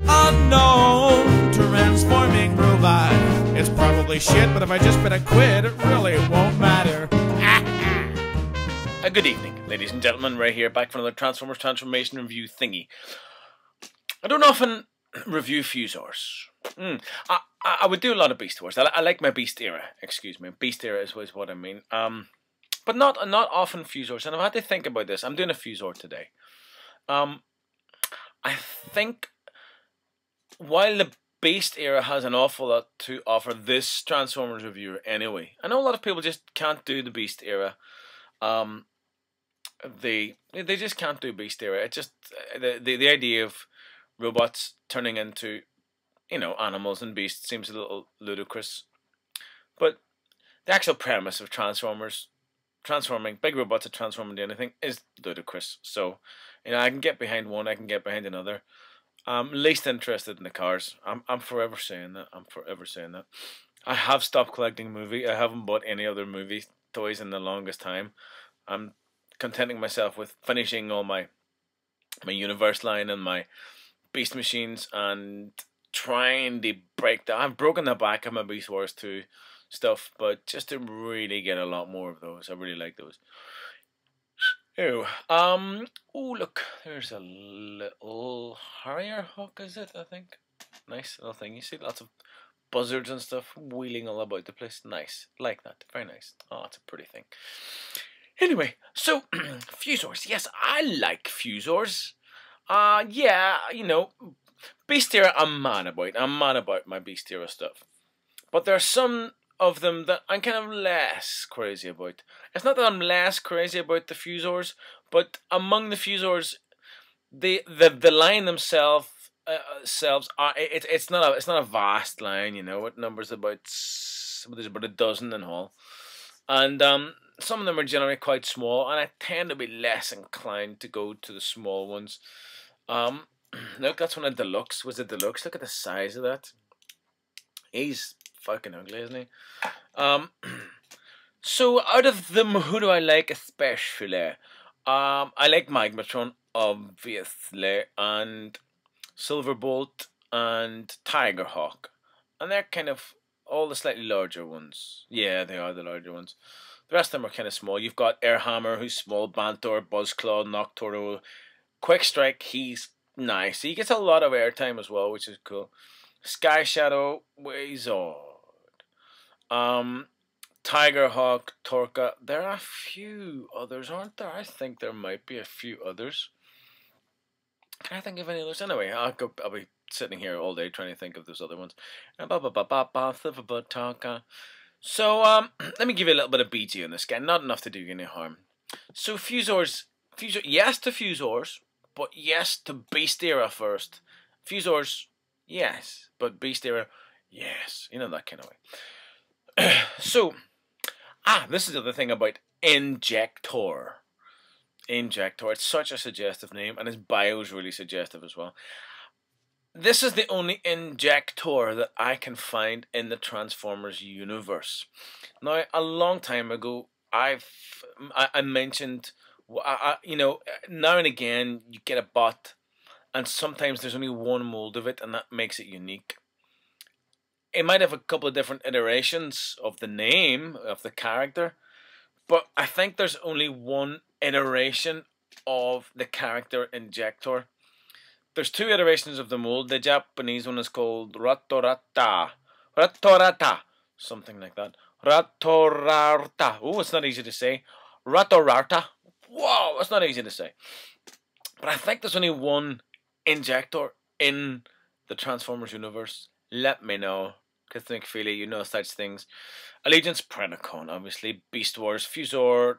Unknown transforming robot. It's probably shit, but if I just bet a quid, it really won't matter. A good evening, ladies and gentlemen. Ray here, back for another Transformers Transformation review thingy. I don't often review Fuzors. Mm. I, I, I would do a lot of Beast Wars. I, I like my Beast era. Excuse me, Beast era is, is what I mean. Um, but not not often Fuzors. And I've had to think about this. I'm doing a Fuzor today. Um, I think while the Beast era has an awful lot to offer this Transformers reviewer anyway. I know a lot of people just can't do the Beast era. Um, they they just can't do Beast era. It just the the, the idea of robots turning into you know animals and beasts seems a little ludicrous. But the actual premise of Transformers transforming big robots to transform into anything is ludicrous. So, you know, I can get behind one, I can get behind another. I'm least interested in the cars. I'm I'm forever saying that. I'm forever saying that. I have stopped collecting movie. I haven't bought any other movie toys in the longest time. I'm contenting myself with finishing all my my universe line and my beast machines and trying to break that. I've broken the back of my Beast Wars 2 stuff, but just to really get a lot more of those. I really like those. Oh, um, oh look, there's a little Harrier Hawk, is it? I think. Nice little thing. You see lots of buzzards and stuff wheeling all about the place. Nice, like that. Very nice. Oh, it's a pretty thing. Anyway, so Fuzors. Yes, I like Fuzors. Uh, yeah, you know, Beast era, I'm mad about. I'm mad about my Beast era stuff. But there are some of them that I'm kind of less crazy about. It's not that I'm less crazy about the Fuzors, but among the Fuzors, the the the line themselves uh, selves are it, it's not a it's not a vast line, you know. What numbers about there's about a dozen in all, and um some of them are generally quite small, and I tend to be less inclined to go to the small ones. Um, look, that's one of the deluxe. Was it the deluxe? Look at the size of that. He's fucking ugly, isn't he? Um, so out of them, who do I like especially? Um, I like Magmatron, obviously, and Silverbolt and Tigerhawk, and they're kind of all the slightly larger ones. Yeah, they are the larger ones. The rest of them are kind of small. You've got Airhammer, who's small, Bantor, Buzzclaw, Noctoro, Quick Strike, he's nice. He gets a lot of airtime as well, which is cool. Sky Shadow, Wazord. Um, Tigerhawk, Torca. There are a few others, aren't there? I think there might be a few others. Can I think of any others? Anyway, I'll go. I'll be sitting here all day trying to think of those other ones. So um, let me give you a little bit of BT on this guy. Not enough to do you any harm. So Fuzors, Fuzor, yes to Fuzors, but yes to Beast Era first. Fuzors, yes, but Beast Era, yes. You know that kind of way. so, ah, this is the other thing about Injector. Injector. It's such a suggestive name, and his bio is really suggestive as well. This is the only Injector that I can find in the Transformers universe. Now, a long time ago, I've I, I mentioned, I, I, you know, now and again you get a bot, and sometimes there's only one mold of it, and that makes it unique. It might have a couple of different iterations of the name of the character, but I think there's only one iteration of the character Injector there's two iterations of the mold. The Japanese one is called Ratorata. Ratorata. Something like that. Ratorarta. Oh, it's not easy to say. Ratorarta. Whoa, it's not easy to say. But I think there's only one injector in the Transformers universe. Let me know. Kithnik Feely, you know such things. Allegiance Predacon, obviously. Beast Wars, Fusor.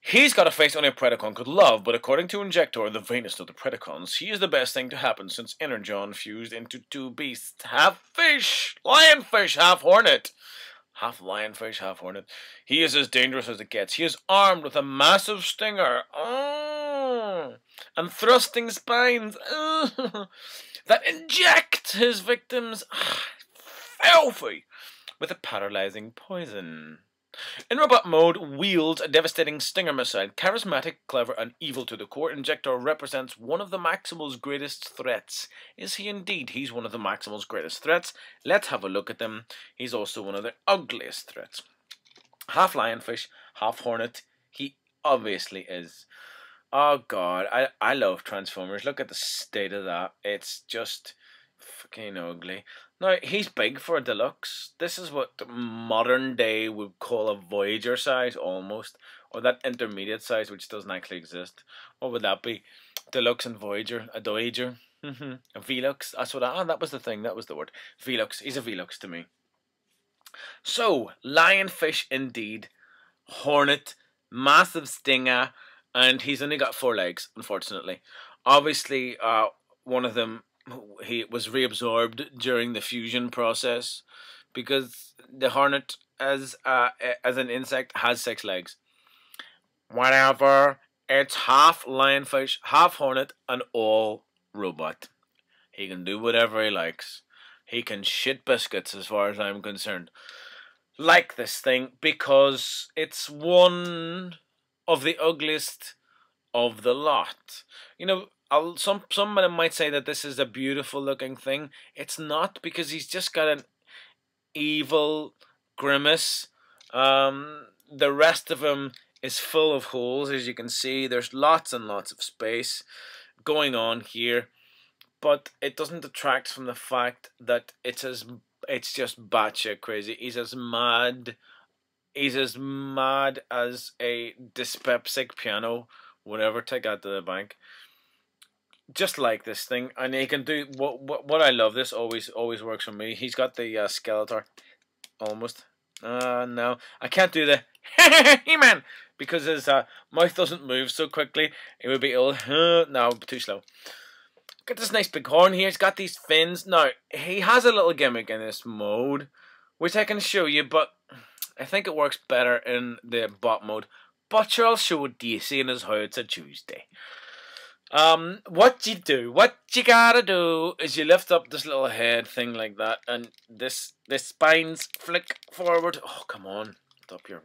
He's got a face only a Predacon could love, but according to Injector, the vainest of the Predacons, he is the best thing to happen since Energon fused into two beasts. Half fish! Lionfish, half hornet! Half lionfish, half hornet. He is as dangerous as it gets. He is armed with a massive stinger. Oh, and thrusting spines oh, that inject his victims. Ah, Filthy! With a paralyzing poison. In robot mode, wields a devastating Stinger missile. Charismatic, clever, and evil to the core, Injector represents one of the Maximal's greatest threats. Is he indeed? He's one of the Maximal's greatest threats. Let's have a look at them. He's also one of the ugliest threats. Half lionfish, half hornet. He obviously is. Oh god, I I love Transformers. Look at the state of that. It's just fucking ugly. Now he's big for a deluxe. This is what modern day would call a Voyager size almost, or that intermediate size which doesn't actually exist. What would that be? Deluxe and Voyager, a Voyager, mm-hmm. a Velux. That's what. I, ah, that was the thing. That was the word. Velux. He's a Velux to me. So lionfish indeed, hornet, massive stinger, and he's only got four legs. Unfortunately, obviously, uh, one of them he was reabsorbed during the fusion process because the hornet as uh, as an insect has six legs. Whatever. It's half lionfish, half hornet, and all robot. He can do whatever he likes. He can shit biscuits as far as I'm concerned. Like this thing because it's one of the ugliest of the lot. You know, I'll, some might say that this is a beautiful looking thing. It's not because he's just got an evil grimace. Um, the rest of him is full of holes, as you can see. There's lots and lots of space going on here, but it doesn't detract from the fact that it's as it's just batshit crazy. He's as mad. He's as mad as a dyspeptic piano. Whatever, take out to the bank just like this thing, and he can do what what what I love. This always always works for me. He's got the uh, Skeletor, almost. Uh no, I can't do the he man because his uh, mouth doesn't move so quickly. It would be all uh, no too slow. Got this nice big horn here. He's got these fins. Now he has a little gimmick in this mode, which I can show you, but I think it works better in the bot mode. But I'll show it to you, seeing as how it's a Tuesday. Um, what you do, what you gotta do is you lift up this little head thing like that, and this this spines flick forward. Oh, come on, stop your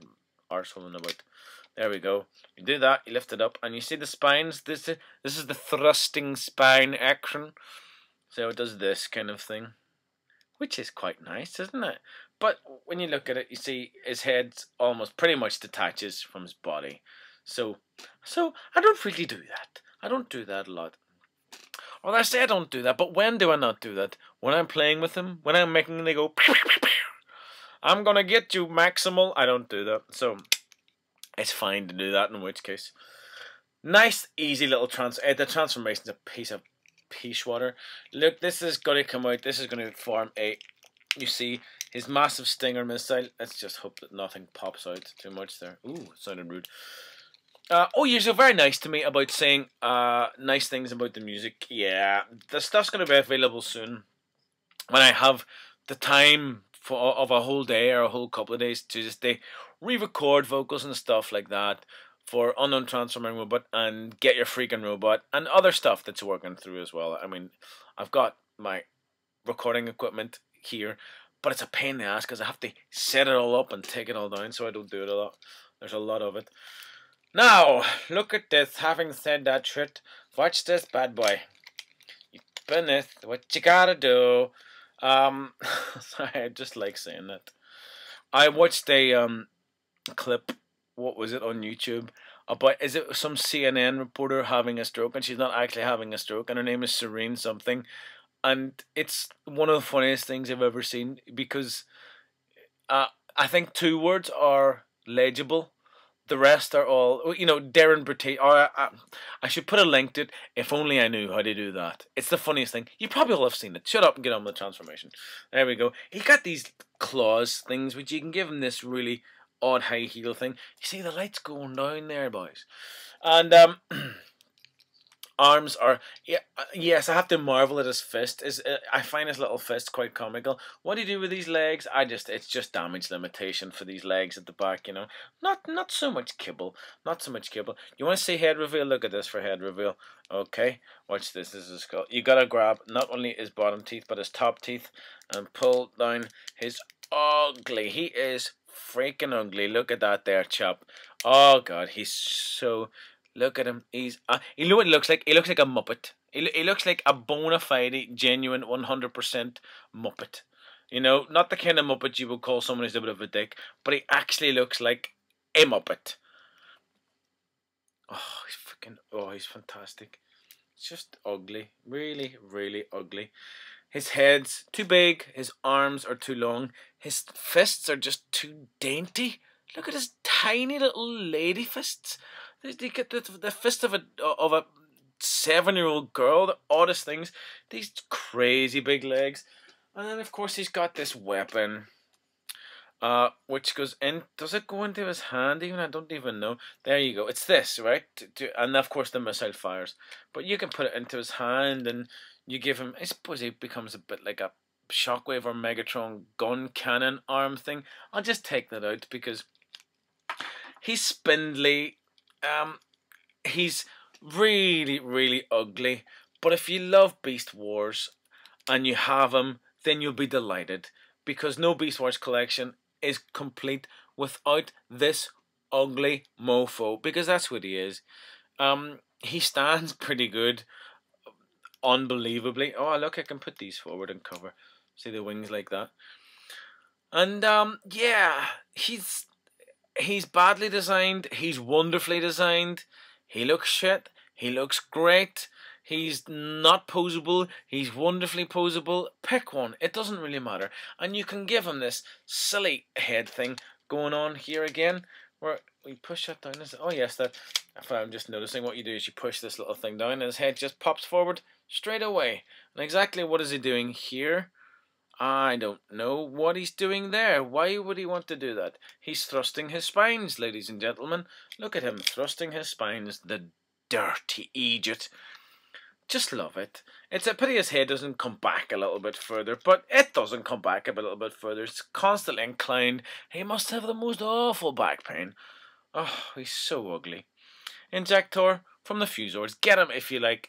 arsehole about. There we go. You do that, you lift it up, and you see the spines. This is this is the thrusting spine action. So it does this kind of thing, which is quite nice, isn't it? But when you look at it, you see his head almost pretty much detaches from his body. So, so I don't really do that. I don't do that a lot. Well, I say I don't do that, but when do I not do that? When I'm playing with them? When I'm making them go, I'm gonna get you, Maximal. I don't do that. So, it's fine to do that in which case. Nice, easy little trans. Uh, the transformation's a piece of peach water. Look, this is gonna come out. This is gonna form a. You see his massive stinger missile. Let's just hope that nothing pops out too much there. Ooh, sounded rude. Uh, oh, you're so very nice to me about saying uh, nice things about the music. Yeah, the stuff's going to be available soon when I have the time for of a whole day or a whole couple of days to just they re-record vocals and stuff like that for unknown transforming robot and get your freaking robot and other stuff that's working through as well. I mean, I've got my recording equipment here, but it's a pain in the ass because I have to set it all up and take it all down, so I don't do it a lot. There's a lot of it. Now, look at this. Having said that shit, watch this bad boy. You this, what you gotta do. Um, sorry, I just like saying that. I watched a um clip. What was it on YouTube? About is it some CNN reporter having a stroke and she's not actually having a stroke and her name is Serene something, and it's one of the funniest things I've ever seen because, uh, I think two words are legible the rest are all, you know, Darren Bertate. I, I, I, should put a link to it. If only I knew how to do that. It's the funniest thing. You probably all have seen it. Shut up and get on with the transformation. There we go. He got these claws things, which you can give him this really odd high heel thing. You see the lights going down there, boys. And um, arms are yeah uh, yes I have to marvel at his fist. Is uh, I find his little fist quite comical. What do you do with these legs? I just it's just damage limitation for these legs at the back you know? Not not so much kibble not so much kibble. You want to see head reveal? Look at this for head reveal. Okay watch this this is skull you gotta grab not only his bottom teeth but his top teeth and pull down his ugly he is freaking ugly. Look at that there, chap. Oh god, he's so. Look at him. He's. Uh, you know what he looks like? He looks like a muppet. He, he looks like a bona fide, genuine, one hundred percent muppet. You know, not the kind of muppet you would call someone who's a bit of a dick, but he actually looks like a muppet. Oh, he's freaking. Oh, he's fantastic. It's just ugly. Really, really ugly. His head's too big, his arms are too long, his fists are just too dainty. Look at his tiny little lady fists. They, get the, the fist of a of a seven year old girl, the oddest things. These crazy big legs. And then of course he's got this weapon. Uh, which goes in. Does it go into his hand? Even I don't even know. There you go. It's this, right? And of course the missile fires. But you can put it into his hand, and you give him, I suppose he becomes a bit like a Shockwave or Megatron gun cannon arm thing. I'll just take that out because he's spindly. Um, he's really, really ugly. But if you love Beast Wars and you have him, then you'll be delighted because no Beast Wars collection is complete without this ugly mofo because that's what he is. Um, he stands pretty good unbelievably. Oh, look, I can put these forward and cover. See the wings like that. And um, yeah, he's he's badly designed. He's wonderfully designed. He looks shit. He looks great. He's not posable. He's wonderfully posable. Pick one. It doesn't really matter. And you can give him this silly head thing going on here again, where we push that down. Oh yes, that. If I'm just noticing what you do is you push this little thing down, and his head just pops forward straight away. And exactly what is he doing here? I don't know what he's doing there. Why would he want to do that? He's thrusting his spines, ladies and gentlemen. Look at him thrusting his spines, the dirty idiot. Just love it. It's a pity his head doesn't come back a little bit further, but it doesn't come back a little bit further. It's constantly inclined. He must have the most awful back pain. Oh, he's so ugly. Injector from the Fuzors. Get him if you like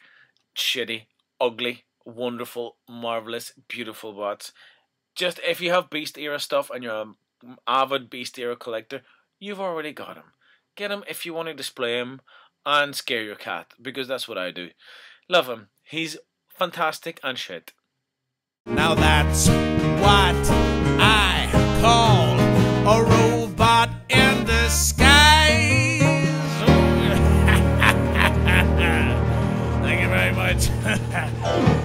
shitty ugly, wonderful, marvelous, beautiful bots. Just if you have Beast Era stuff and you're an avid Beast Era collector, you've already got them. Get them if you want to display them and scare your cat, because that's what I do. Love him. He's fantastic and shit. Now that's what I call a robot in disguise. Oh, Thank you very much.